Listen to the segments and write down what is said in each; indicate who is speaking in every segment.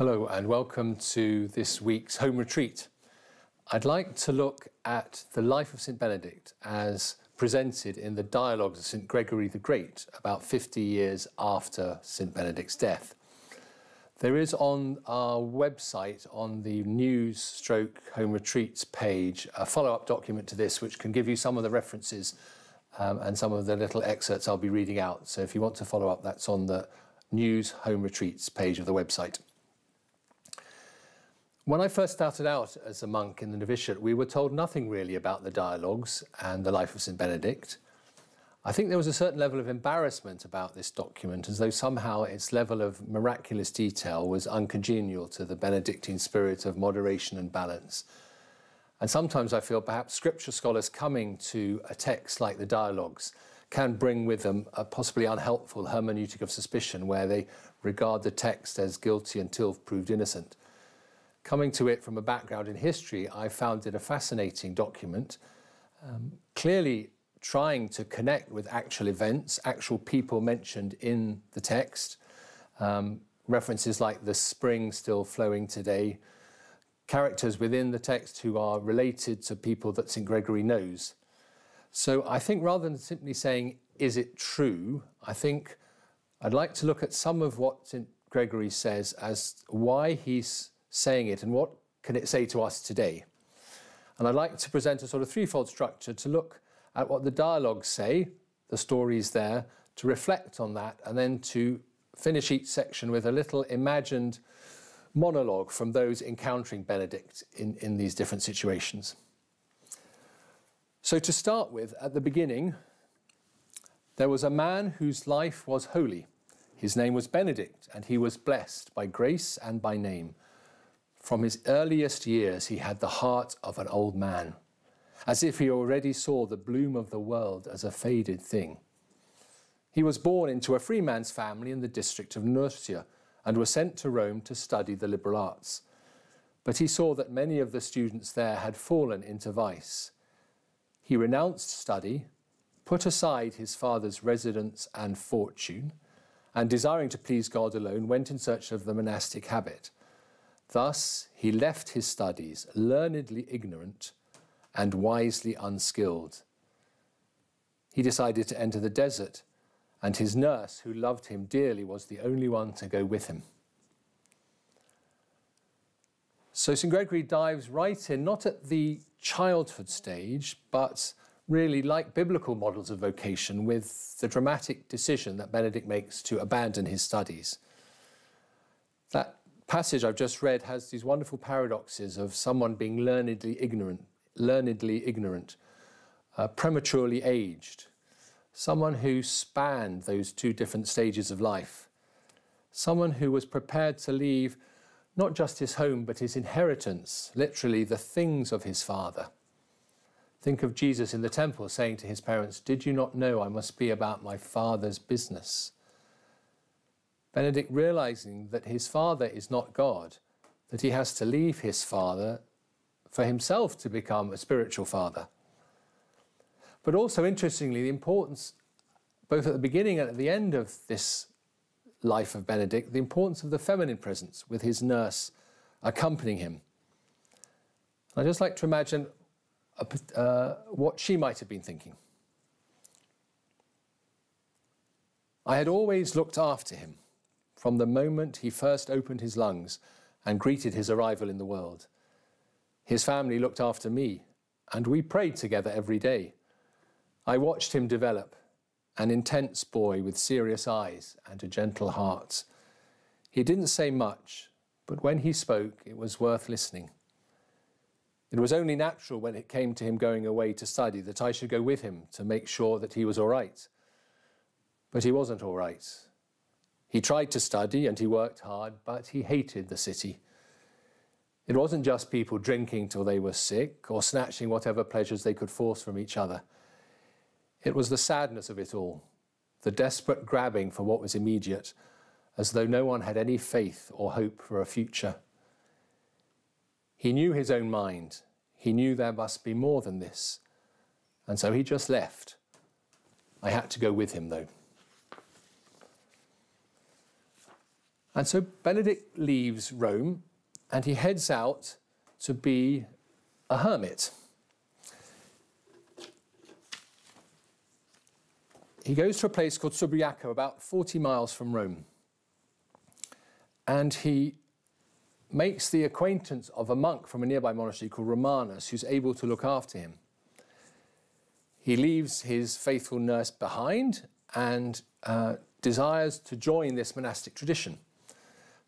Speaker 1: Hello, and welcome to this week's home retreat. I'd like to look at the life of St. Benedict as presented in the dialogues of St. Gregory the Great about 50 years after St. Benedict's death. There is on our website, on the news stroke home retreats page, a follow up document to this which can give you some of the references um, and some of the little excerpts I'll be reading out. So if you want to follow up, that's on the news home retreats page of the website. When I first started out as a monk in the novitiate, we were told nothing really about the dialogues and the life of St. Benedict. I think there was a certain level of embarrassment about this document, as though somehow its level of miraculous detail was uncongenial to the Benedictine spirit of moderation and balance. And sometimes I feel perhaps scripture scholars coming to a text like the dialogues can bring with them a possibly unhelpful hermeneutic of suspicion where they regard the text as guilty until proved innocent. Coming to it from a background in history, I found it a fascinating document, um, clearly trying to connect with actual events, actual people mentioned in the text, um, references like the spring still flowing today, characters within the text who are related to people that St. Gregory knows. So I think rather than simply saying, is it true, I think I'd like to look at some of what St. Gregory says as why he's saying it and what can it say to us today. And I'd like to present a sort of threefold structure to look at what the dialogues say, the stories there, to reflect on that, and then to finish each section with a little imagined monologue from those encountering Benedict in, in these different situations. So, to start with, at the beginning, there was a man whose life was holy. His name was Benedict, and he was blessed by grace and by name. From his earliest years, he had the heart of an old man, as if he already saw the bloom of the world as a faded thing. He was born into a freeman's family in the district of Nursia and was sent to Rome to study the liberal arts. But he saw that many of the students there had fallen into vice. He renounced study, put aside his father's residence and fortune, and desiring to please God alone, went in search of the monastic habit. Thus he left his studies learnedly ignorant and wisely unskilled. He decided to enter the desert, and his nurse, who loved him dearly, was the only one to go with him. So St. Gregory dives right in, not at the childhood stage, but really like biblical models of vocation, with the dramatic decision that Benedict makes to abandon his studies. That passage I've just read has these wonderful paradoxes of someone being learnedly ignorant, learnedly ignorant, uh, prematurely aged, someone who spanned those two different stages of life, someone who was prepared to leave not just his home but his inheritance, literally the things of his father. Think of Jesus in the temple saying to his parents, Did you not know I must be about my father's business? Benedict realizing that his father is not God, that he has to leave his father for himself to become a spiritual father. But also, interestingly, the importance, both at the beginning and at the end of this life of Benedict, the importance of the feminine presence with his nurse accompanying him. I just like to imagine a, uh, what she might have been thinking. I had always looked after him from the moment he first opened his lungs and greeted his arrival in the world. His family looked after me, and we prayed together every day. I watched him develop, an intense boy with serious eyes and a gentle heart. He didn't say much, but when he spoke, it was worth listening. It was only natural when it came to him going away to study that I should go with him to make sure that he was all right. But he wasn't all right. He tried to study and he worked hard, but he hated the city. It wasn't just people drinking till they were sick or snatching whatever pleasures they could force from each other. It was the sadness of it all, the desperate grabbing for what was immediate, as though no one had any faith or hope for a future. He knew his own mind. He knew there must be more than this. And so he just left. I had to go with him, though. And so Benedict leaves Rome and he heads out to be a hermit. He goes to a place called Subiaco, about 40 miles from Rome. And he makes the acquaintance of a monk from a nearby monastery called Romanus, who's able to look after him. He leaves his faithful nurse behind and uh, desires to join this monastic tradition.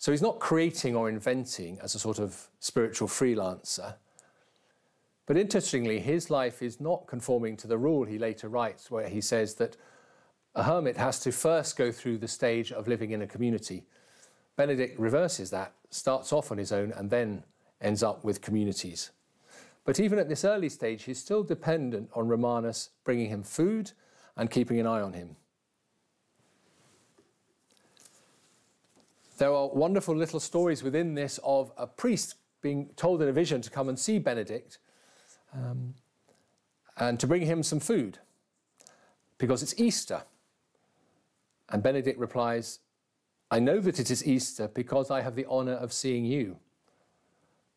Speaker 1: So he's not creating or inventing as a sort of spiritual freelancer. But interestingly, his life is not conforming to the rule he later writes, where he says that a hermit has to first go through the stage of living in a community. Benedict reverses that, starts off on his own, and then ends up with communities. But even at this early stage, he's still dependent on Romanus bringing him food and keeping an eye on him. There are wonderful little stories within this of a priest being told in a vision to come and see Benedict um, and to bring him some food because it's Easter. And Benedict replies, I know that it is Easter because I have the honour of seeing you.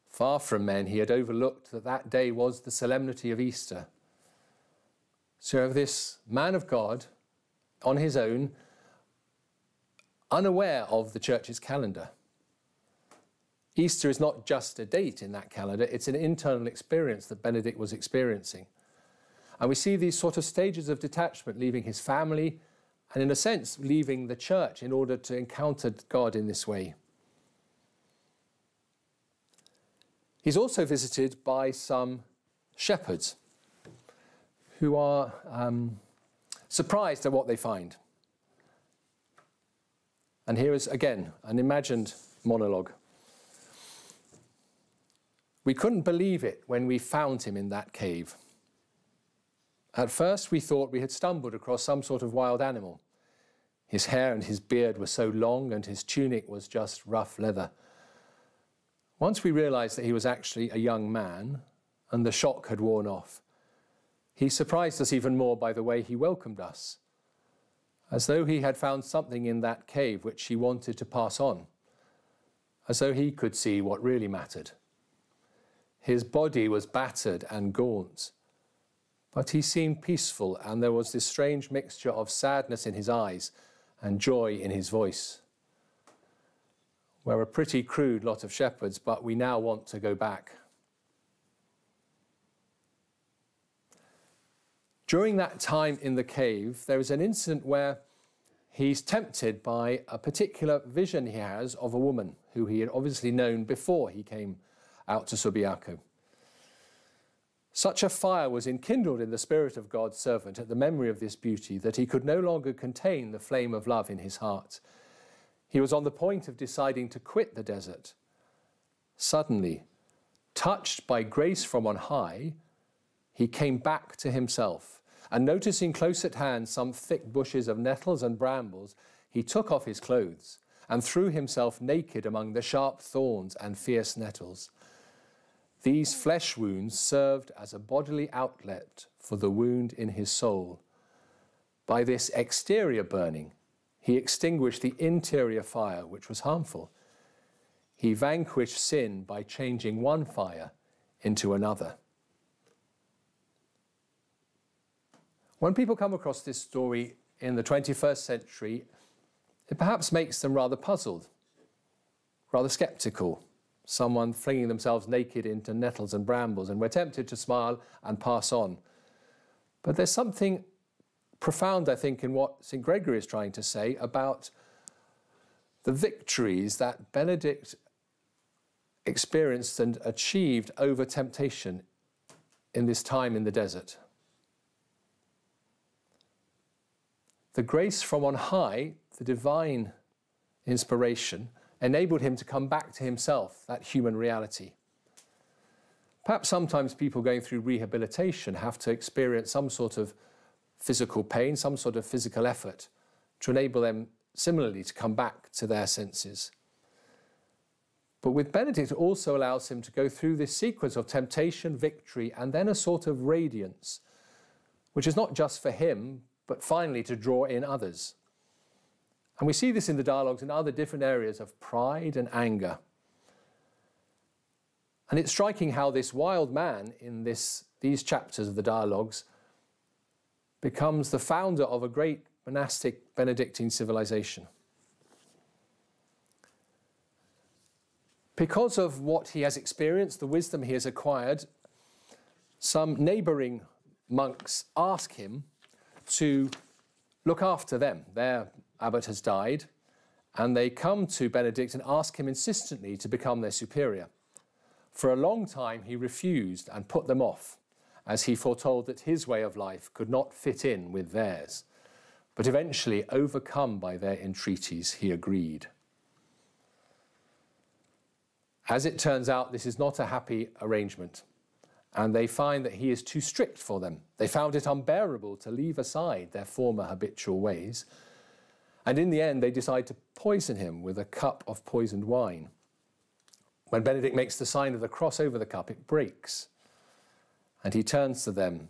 Speaker 1: Far from men, he had overlooked that that day was the solemnity of Easter. So, this man of God, on his own, unaware of the church's calendar. Easter is not just a date in that calendar, it's an internal experience that Benedict was experiencing. And we see these sort of stages of detachment, leaving his family, and in a sense, leaving the church in order to encounter God in this way. He's also visited by some shepherds who are um, surprised at what they find. And here is again an imagined monologue. We couldn't believe it when we found him in that cave. At first, we thought we had stumbled across some sort of wild animal. His hair and his beard were so long, and his tunic was just rough leather. Once we realized that he was actually a young man, and the shock had worn off, he surprised us even more by the way he welcomed us as though he had found something in that cave which he wanted to pass on, as though he could see what really mattered. His body was battered and gaunt, but he seemed peaceful, and there was this strange mixture of sadness in his eyes and joy in his voice. We're a pretty crude lot of shepherds, but we now want to go back. During that time in the cave, there is an incident where he's tempted by a particular vision he has of a woman who he had obviously known before he came out to Subiaco. Such a fire was enkindled in the spirit of God's servant at the memory of this beauty that he could no longer contain the flame of love in his heart. He was on the point of deciding to quit the desert. Suddenly, touched by grace from on high, he came back to himself, and noticing close at hand some thick bushes of nettles and brambles, he took off his clothes and threw himself naked among the sharp thorns and fierce nettles. These flesh wounds served as a bodily outlet for the wound in his soul. By this exterior burning, he extinguished the interior fire, which was harmful. He vanquished sin by changing one fire into another. When people come across this story in the 21st century, it perhaps makes them rather puzzled, rather skeptical. Someone flinging themselves naked into nettles and brambles, and we're tempted to smile and pass on. But there's something profound, I think, in what St. Gregory is trying to say about the victories that Benedict experienced and achieved over temptation in this time in the desert. The grace from on high, the divine inspiration, enabled him to come back to himself, that human reality. Perhaps sometimes people going through rehabilitation have to experience some sort of physical pain, some sort of physical effort to enable them similarly to come back to their senses. But with Benedict, it also allows him to go through this sequence of temptation, victory, and then a sort of radiance, which is not just for him, but finally to draw in others. And we see this in the dialogues in other different areas of pride and anger. And it's striking how this wild man in this, these chapters of the dialogues becomes the founder of a great monastic Benedictine civilization. Because of what he has experienced, the wisdom he has acquired, some neighboring monks ask him to look after them. Their abbot has died, and they come to Benedict and ask him insistently to become their superior. For a long time, he refused and put them off, as he foretold that his way of life could not fit in with theirs. But eventually, overcome by their entreaties, he agreed. As it turns out, this is not a happy arrangement and they find that he is too strict for them. They found it unbearable to leave aside their former habitual ways. And in the end, they decide to poison him with a cup of poisoned wine. When Benedict makes the sign of the cross over the cup, it breaks. And he turns to them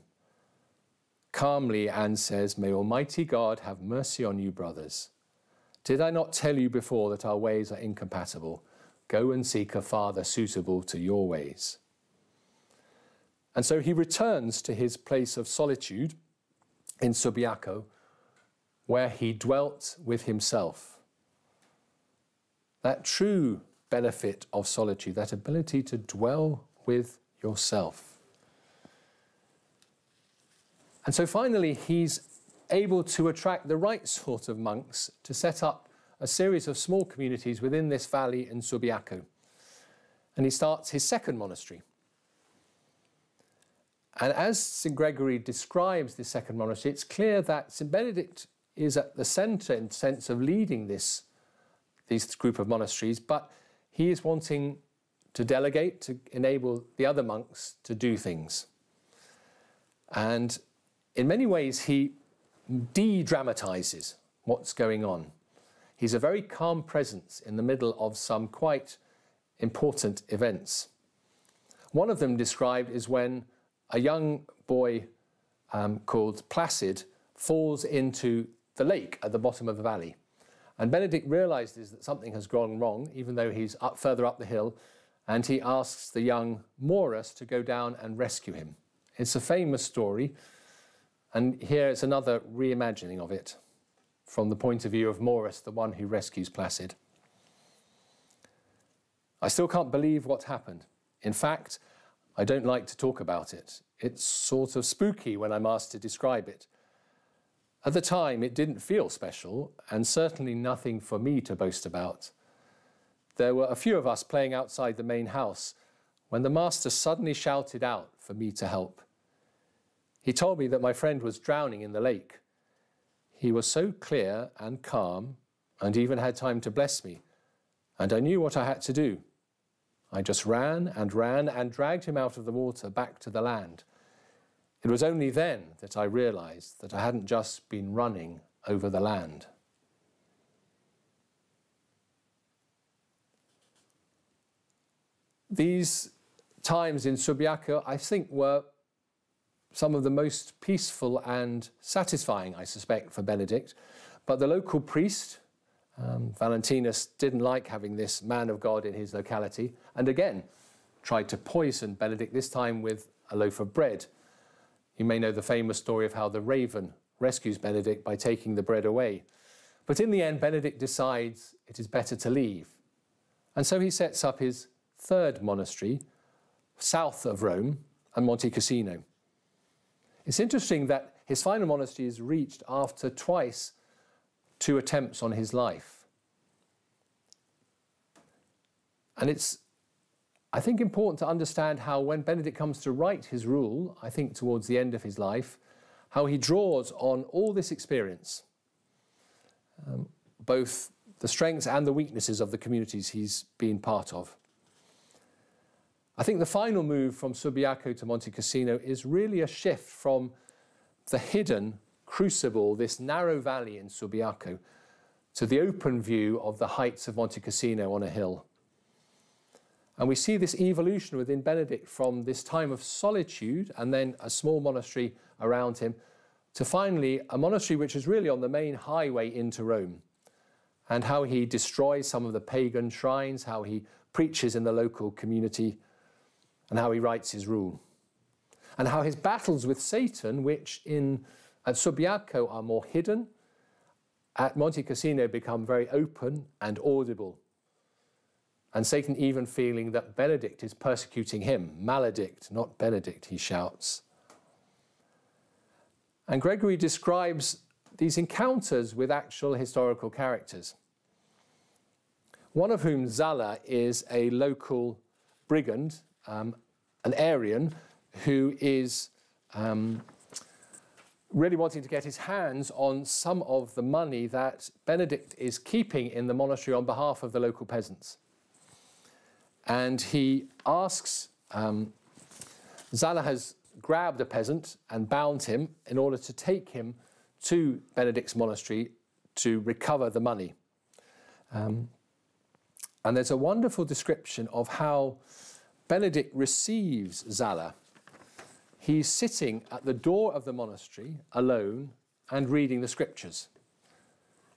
Speaker 1: calmly and says, May Almighty God have mercy on you, brothers. Did I not tell you before that our ways are incompatible? Go and seek a father suitable to your ways. And so he returns to his place of solitude in Subiaco, where he dwelt with himself. That true benefit of solitude, that ability to dwell with yourself. And so finally, he's able to attract the right sort of monks to set up a series of small communities within this valley in Subiaco. And he starts his second monastery, and as St. Gregory describes the second monastery, it's clear that St. Benedict is at the centre in the sense of leading this, this group of monasteries, but he is wanting to delegate, to enable the other monks to do things. And in many ways, he de dramatizes what's going on. He's a very calm presence in the middle of some quite important events. One of them described is when a young boy um, called Placid falls into the lake at the bottom of the valley. And Benedict realizes that something has gone wrong, even though he's up further up the hill, and he asks the young Maurus to go down and rescue him. It's a famous story, and here is another reimagining of it from the point of view of Maurus, the one who rescues Placid. I still can't believe what happened. In fact, I don't like to talk about it. It's sort of spooky when I'm asked to describe it. At the time, it didn't feel special, and certainly nothing for me to boast about. There were a few of us playing outside the main house when the master suddenly shouted out for me to help. He told me that my friend was drowning in the lake. He was so clear and calm, and even had time to bless me, and I knew what I had to do. I just ran and ran and dragged him out of the water back to the land. It was only then that I realized that I hadn't just been running over the land. These times in Subiaco, I think, were some of the most peaceful and satisfying, I suspect, for Benedict. But the local priest, um, Valentinus didn't like having this man of God in his locality, and again tried to poison Benedict, this time with a loaf of bread. You may know the famous story of how the raven rescues Benedict by taking the bread away. But in the end, Benedict decides it is better to leave. And so he sets up his third monastery south of Rome and Monte Cassino. It's interesting that his final monastery is reached after twice two attempts on his life. And it's, I think, important to understand how when Benedict comes to write his rule, I think towards the end of his life, how he draws on all this experience, um, both the strengths and the weaknesses of the communities he's been part of. I think the final move from Subiaco to Monte Cassino is really a shift from the hidden crucible, this narrow valley in Subiaco, to the open view of the heights of Monte Cassino on a hill. And we see this evolution within Benedict from this time of solitude and then a small monastery around him to finally a monastery which is really on the main highway into Rome. and how he destroys some of the pagan shrines, how he preaches in the local community, and how he writes his rule. And how his battles with Satan, which in at Subiaco are more hidden, at Monte Cassino become very open and audible. And Satan even feeling that Benedict is persecuting him. Maledict, not Benedict, he shouts. And Gregory describes these encounters with actual historical characters. One of whom, Zala, is a local brigand, um, an Arian, who is um, really wanting to get his hands on some of the money that Benedict is keeping in the monastery on behalf of the local peasants. And he asks, um, Zala has grabbed a peasant and bound him in order to take him to Benedict's monastery to recover the money. Um, and there's a wonderful description of how Benedict receives Zala. He's sitting at the door of the monastery alone and reading the scriptures.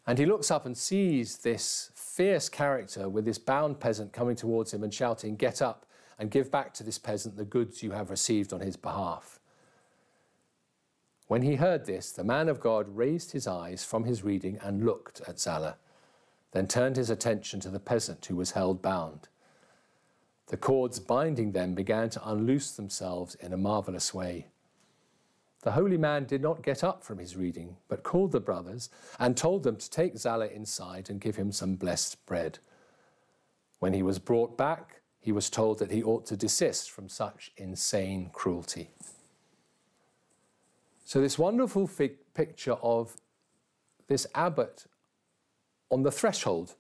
Speaker 1: And he looks up and sees this fierce character with this bound peasant coming towards him and shouting, Get up and give back to this peasant the goods you have received on his behalf. When he heard this, the man of God raised his eyes from his reading and looked at Zala, then turned his attention to the peasant who was held bound. The cords binding them began to unloose themselves in a marvelous way. The holy man did not get up from his reading, but called the brothers and told them to take Zala inside and give him some blessed bread. When he was brought back, he was told that he ought to desist from such insane cruelty. So, this wonderful picture of this abbot on the threshold,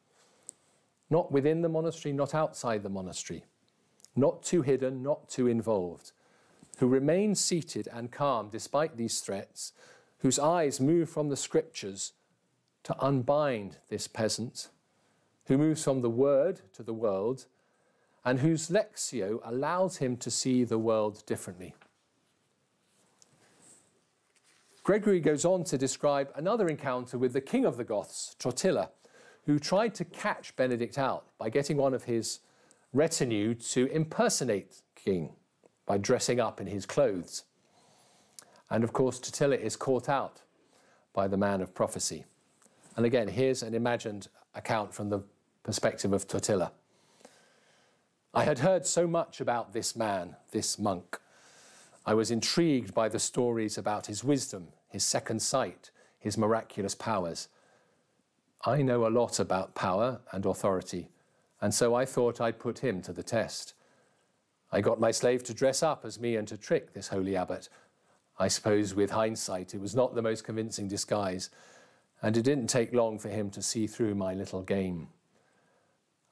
Speaker 1: not within the monastery, not outside the monastery, not too hidden, not too involved, who remains seated and calm despite these threats, whose eyes move from the scriptures to unbind this peasant, who moves from the word to the world, and whose lectio allows him to see the world differently. Gregory goes on to describe another encounter with the king of the Goths, Totila, who tried to catch Benedict out by getting one of his retinue to impersonate king by dressing up in his clothes. And of course, Totila is caught out by the man of prophecy. And again, here's an imagined account from the perspective of Totila. I had heard so much about this man, this monk. I was intrigued by the stories about his wisdom, his second sight, his miraculous powers. I know a lot about power and authority, and so I thought I'd put him to the test. I got my slave to dress up as me and to trick this holy abbot. I suppose with hindsight, it was not the most convincing disguise, and it didn't take long for him to see through my little game.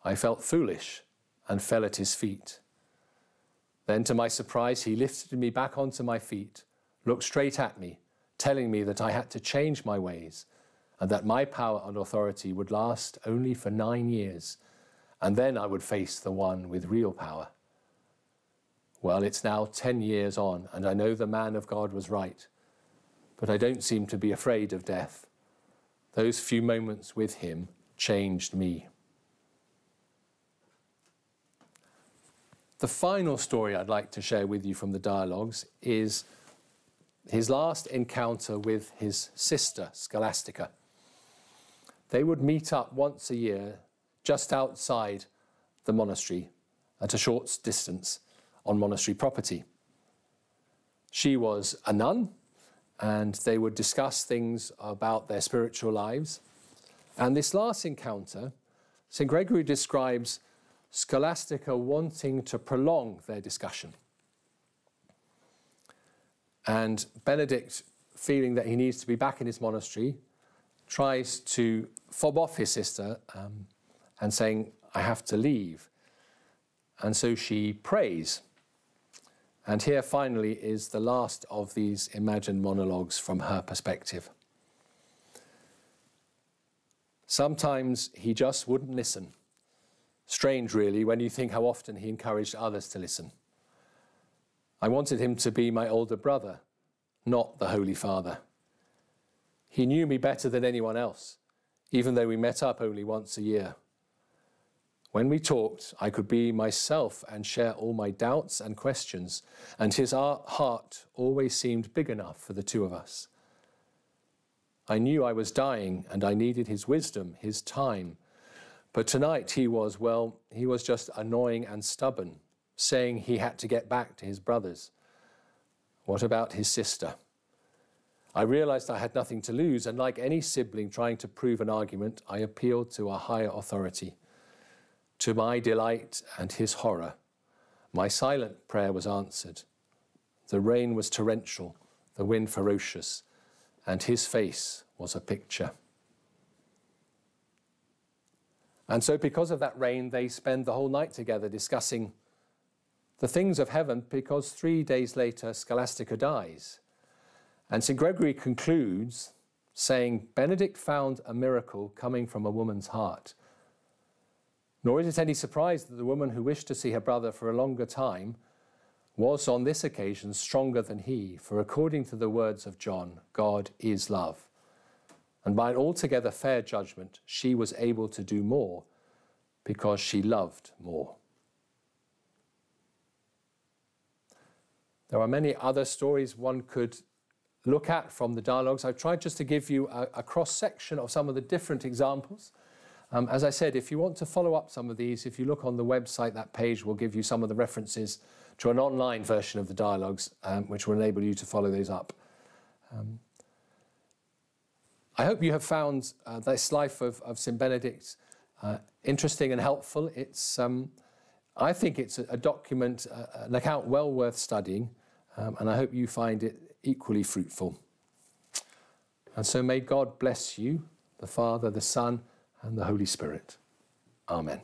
Speaker 1: I felt foolish and fell at his feet. Then, to my surprise, he lifted me back onto my feet, looked straight at me, telling me that I had to change my ways and that my power and authority would last only for nine years, and then I would face the one with real power. Well, it's now 10 years on, and I know the man of God was right, but I don't seem to be afraid of death. Those few moments with him changed me. The final story I'd like to share with you from the dialogues is his last encounter with his sister, Scholastica. They would meet up once a year just outside the monastery at a short distance on monastery property. She was a nun, and they would discuss things about their spiritual lives. And this last encounter, St. Gregory describes Scholastica wanting to prolong their discussion. And Benedict, feeling that he needs to be back in his monastery, tries to fob off his sister um, and saying, I have to leave. And so she prays. And here finally is the last of these imagined monologues from her perspective. Sometimes he just wouldn't listen. Strange, really, when you think how often he encouraged others to listen. I wanted him to be my older brother, not the Holy Father. He knew me better than anyone else. even though we met up only once a year. When we talked, I could be myself and share all my doubts and questions, and his heart always seemed big enough for the two of us. I knew I was dying and I needed his wisdom, his time. But tonight he was, well, he was just annoying and stubborn, saying he had to get back to his brothers. What about his sister? I realized I had nothing to lose, and like any sibling trying to prove an argument, I appealed to a higher authority. To my delight and his horror, my silent prayer was answered. The rain was torrential, the wind ferocious, and his face was a picture. And so, because of that rain, they spend the whole night together discussing the things of heaven, because three days later, Scholastica dies. And St. Gregory concludes saying, Benedict found a miracle coming from a woman's heart. Nor is it any surprise that the woman who wished to see her brother for a longer time was on this occasion stronger than he, for according to the words of John, God is love. And by an altogether fair judgment, she was able to do more because she loved more. There are many other stories one could look at from the dialogues. I've tried just to give you a, a cross section of some of the different examples. Um, as I said, if you want to follow up some of these, if you look on the website, that page will give you some of the references to an online version of the dialogues, um, which will enable you to follow those up. Um, I hope you have found uh, this life of, of St. Benedict uh, interesting and helpful. It's, um, I think it's a, a document, uh, an account well worth studying, um, and I hope you find it equally fruitful. And so may God bless you, the Father, the Son, and the Holy Spirit. Amen.